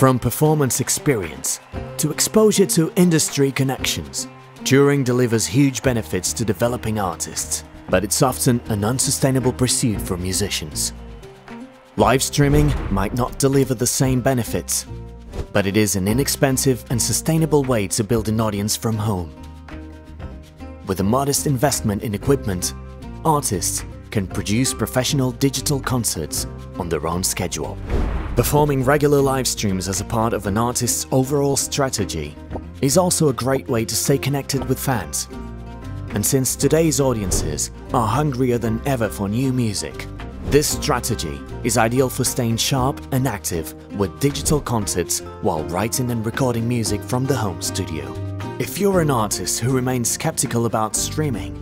From performance experience to exposure to industry connections, touring delivers huge benefits to developing artists, but it's often an unsustainable pursuit for musicians. Live streaming might not deliver the same benefits, but it is an inexpensive and sustainable way to build an audience from home. With a modest investment in equipment, artists can produce professional digital concerts on their own schedule. Performing regular live streams as a part of an artist's overall strategy is also a great way to stay connected with fans. And since today's audiences are hungrier than ever for new music, this strategy is ideal for staying sharp and active with digital concerts while writing and recording music from the home studio. If you're an artist who remains skeptical about streaming,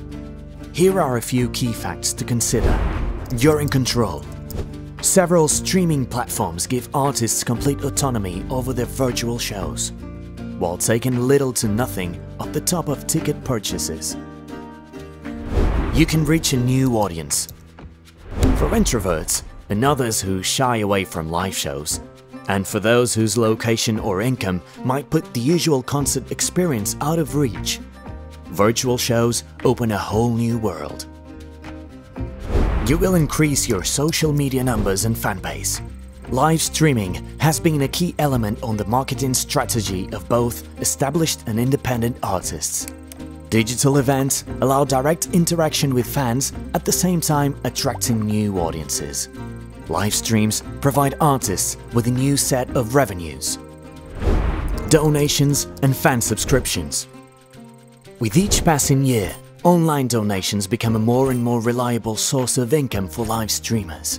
here are a few key facts to consider. You're in control. Several streaming platforms give artists complete autonomy over their virtual shows, while taking little to nothing off the top of ticket purchases. You can reach a new audience. For introverts and others who shy away from live shows, and for those whose location or income might put the usual concert experience out of reach, virtual shows open a whole new world. You will increase your social media numbers and fan base. Live streaming has been a key element on the marketing strategy of both established and independent artists. Digital events allow direct interaction with fans at the same time attracting new audiences. Live streams provide artists with a new set of revenues. Donations and fan subscriptions. With each passing year, online donations become a more and more reliable source of income for live streamers.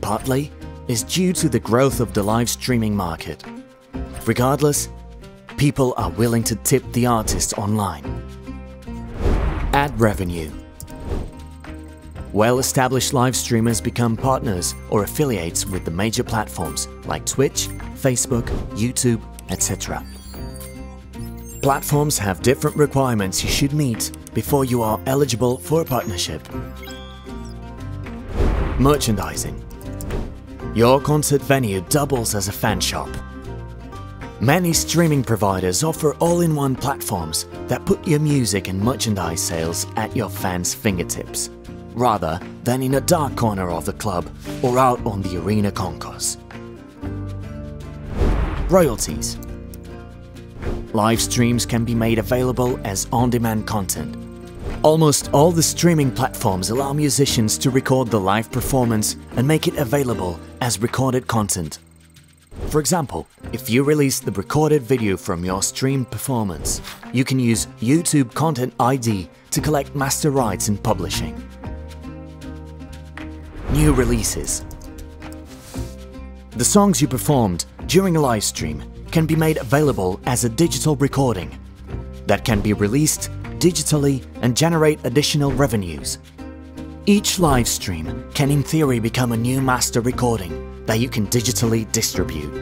Partly is due to the growth of the live streaming market. Regardless, people are willing to tip the artists online. Ad revenue. Well-established live streamers become partners or affiliates with the major platforms like Twitch, Facebook, YouTube, etc. Platforms have different requirements you should meet before you are eligible for a partnership. Merchandising. Your concert venue doubles as a fan shop. Many streaming providers offer all-in-one platforms that put your music and merchandise sales at your fans' fingertips, rather than in a dark corner of the club or out on the arena concourse. Royalties Live streams can be made available as on-demand content. Almost all the streaming platforms allow musicians to record the live performance and make it available as recorded content. For example, if you release the recorded video from your streamed performance, you can use YouTube Content ID to collect master rights in publishing. New releases The songs you performed during a live stream can be made available as a digital recording that can be released digitally and generate additional revenues. Each live stream can in theory become a new master recording that you can digitally distribute.